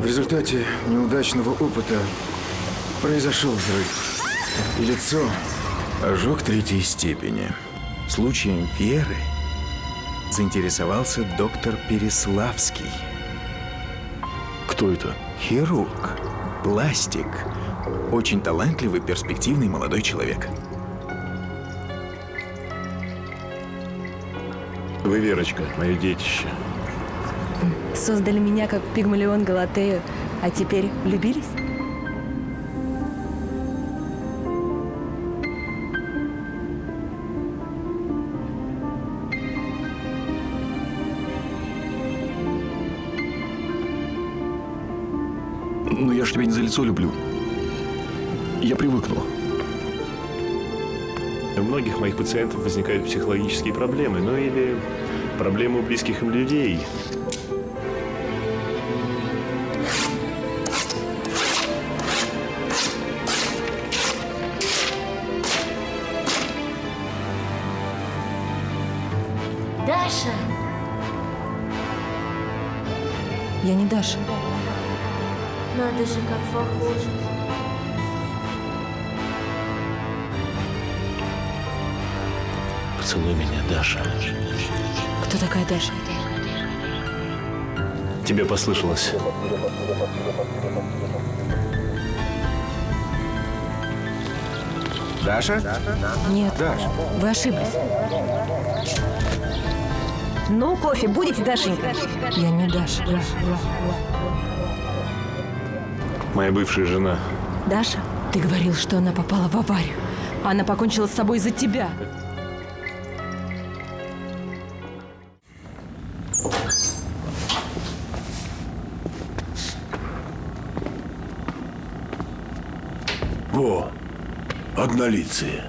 В результате неудачного опыта произошел взрыв. И лицо ожог третьей степени. Случаем Веры заинтересовался доктор Переславский. Кто это? Хирург, пластик, очень талантливый, перспективный молодой человек. Вы, Верочка, мое детище. Создали меня как Пигмалион Галатею, а теперь влюбились? Ну, я ж тебя не за лицо люблю. Я привыкну. У многих моих пациентов возникают психологические проблемы, ну или проблемы у близких им людей. Даша! Я не Даша. Надо же, как похоже. Поцелуй меня, Даша. Кто такая Даша? Тебе послышалось. Даша? Нет, Даша. вы ошиблись. Ну, кофе будете, Дашенька? Я не Даша. Моя бывшая жена. Даша, ты говорил, что она попала в аварию. Она покончила с собой из-за тебя. О, однолицые.